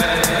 Hey.